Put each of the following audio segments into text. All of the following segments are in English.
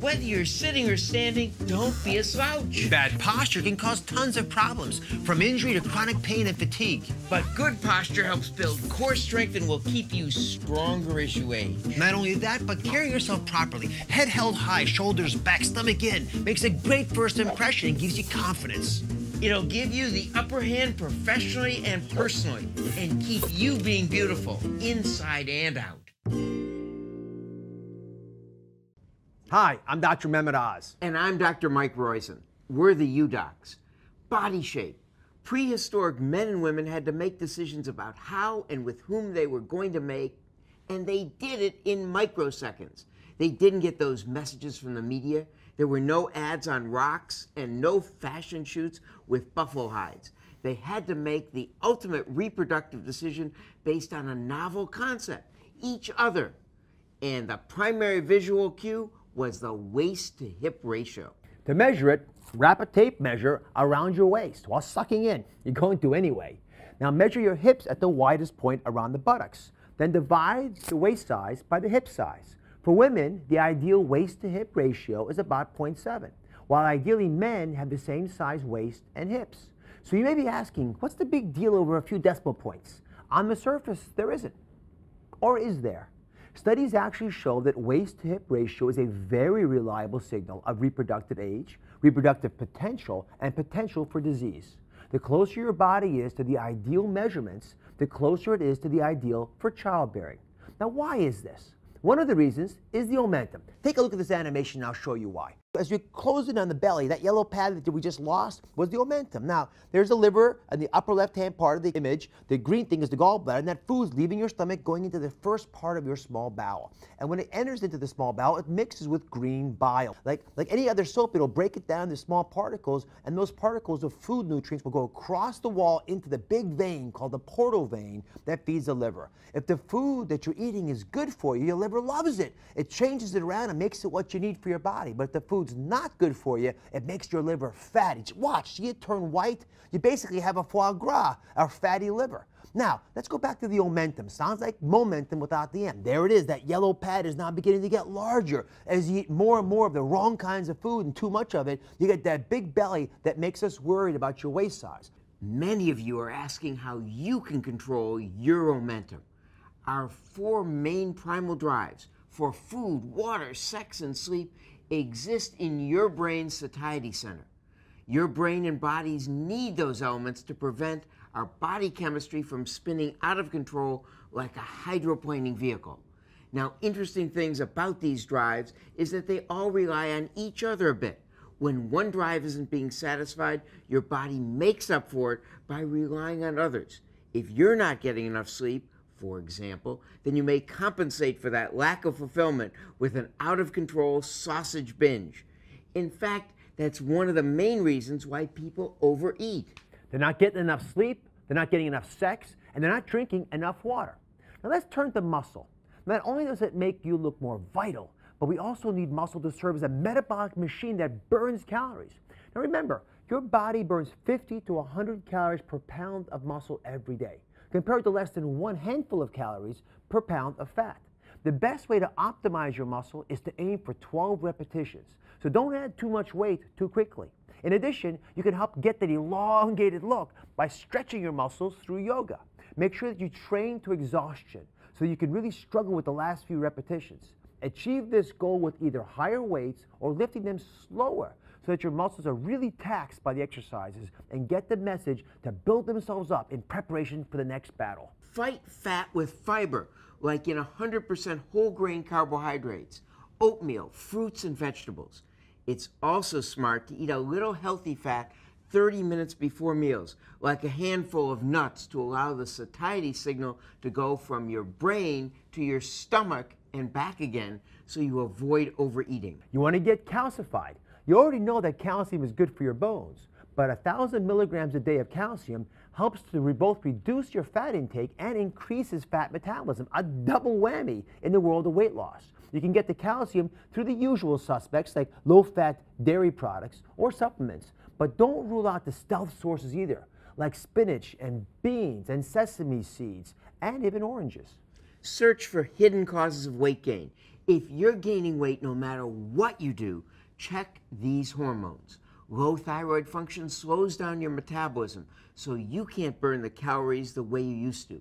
Whether you're sitting or standing, don't be a slouch. Bad posture can cause tons of problems, from injury to chronic pain and fatigue. But good posture helps build core strength and will keep you stronger as you age. Not only that, but carrying yourself properly, head held high, shoulders back, stomach in, makes a great first impression and gives you confidence. It'll give you the upper hand professionally and personally and keep you being beautiful inside and out. Hi, I'm Dr. Mehmet Oz. And I'm Dr. Mike Roizen. We're the YOU Docs. Body shape. Prehistoric men and women had to make decisions about how and with whom they were going to make, and they did it in microseconds. They didn't get those messages from the media. There were no ads on rocks and no fashion shoots with buffalo hides. They had to make the ultimate reproductive decision based on a novel concept each other. And the primary visual cue was the waist to hip ratio. To measure it, wrap a tape measure around your waist while sucking in. You're going to anyway. Now measure your hips at the widest point around the buttocks. Then divide the waist size by the hip size. For women, the ideal waist to hip ratio is about 0.7, while ideally men have the same size waist and hips. So you may be asking, what's the big deal over a few decimal points? On the surface, there isn't. Or is there? Studies actually show that waist to hip ratio is a very reliable signal of reproductive age, reproductive potential, and potential for disease. The closer your body is to the ideal measurements, the closer it is to the ideal for childbearing. Now, why is this? One of the reasons is the omentum. Take a look at this animation and I'll show you why. As you close it on the belly, that yellow pad that we just lost was the omentum. Now, there's the liver in the upper left-hand part of the image. The green thing is the gallbladder, and that food's leaving your stomach, going into the first part of your small bowel. And when it enters into the small bowel, it mixes with green bile. Like, like any other soap, it'll break it down into small particles, and those particles of food nutrients will go across the wall into the big vein called the portal vein that feeds the liver. If the food that you're eating is good for you, your liver loves it. It changes it around and makes it what you need for your body. But if the food's not good for you, it makes your liver fatty. Watch, see it turn white? You basically have a foie gras, a fatty liver. Now, let's go back to the omentum. Sounds like momentum without the M. There it is. That yellow pad is now beginning to get larger. As you eat more and more of the wrong kinds of food and too much of it, you get that big belly that makes us worried about your waist size. Many of you are asking how you can control your omentum. Our four main primal drives for food, water, sex, and sleep exist in your brain's satiety center. Your brain and bodies need those elements to prevent our body chemistry from spinning out of control like a hydroplaning vehicle. Now, interesting things about these drives is that they all rely on each other a bit. When one drive isn't being satisfied, your body makes up for it by relying on others. If you're not getting enough sleep, for example, then you may compensate for that lack of fulfillment with an out of control sausage binge. In fact, that's one of the main reasons why people overeat. They're not getting enough sleep, they're not getting enough sex, and they're not drinking enough water. Now let's turn to muscle. Not only does it make you look more vital, but we also need muscle to serve as a metabolic machine that burns calories. Now remember, your body burns 50 to 100 calories per pound of muscle every day compared to less than one handful of calories per pound of fat. The best way to optimize your muscle is to aim for 12 repetitions. So don't add too much weight too quickly. In addition, you can help get that elongated look by stretching your muscles through yoga. Make sure that you train to exhaustion so you can really struggle with the last few repetitions. Achieve this goal with either higher weights or lifting them slower so that your muscles are really taxed by the exercises and get the message to build themselves up in preparation for the next battle. Fight fat with fiber, like in 100% whole grain carbohydrates, oatmeal, fruits, and vegetables. It's also smart to eat a little healthy fat 30 minutes before meals, like a handful of nuts to allow the satiety signal to go from your brain to your stomach and back again so you avoid overeating. You want to get calcified. You already know that calcium is good for your bones, but a thousand milligrams a day of calcium helps to re both reduce your fat intake and increases fat metabolism, a double whammy in the world of weight loss. You can get the calcium through the usual suspects like low-fat dairy products or supplements, but don't rule out the stealth sources either, like spinach and beans and sesame seeds and even oranges. Search for hidden causes of weight gain If you're gaining weight no matter what you do, check these hormones. Low thyroid function slows down your metabolism, so you can't burn the calories the way you used to.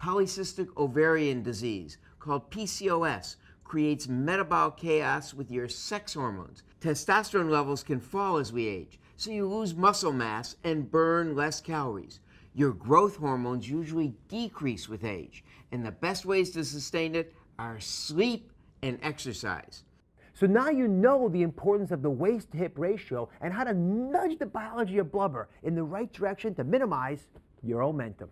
Polycystic ovarian disease, called PCOS, creates metabolic chaos with your sex hormones. Testosterone levels can fall as we age, so you lose muscle mass and burn less calories. Your growth hormones usually decrease with age, and the best ways to sustain it are sleep and exercise. So now you know the importance of the waist to hip ratio and how to nudge the biology of blubber in the right direction to minimize your omentum.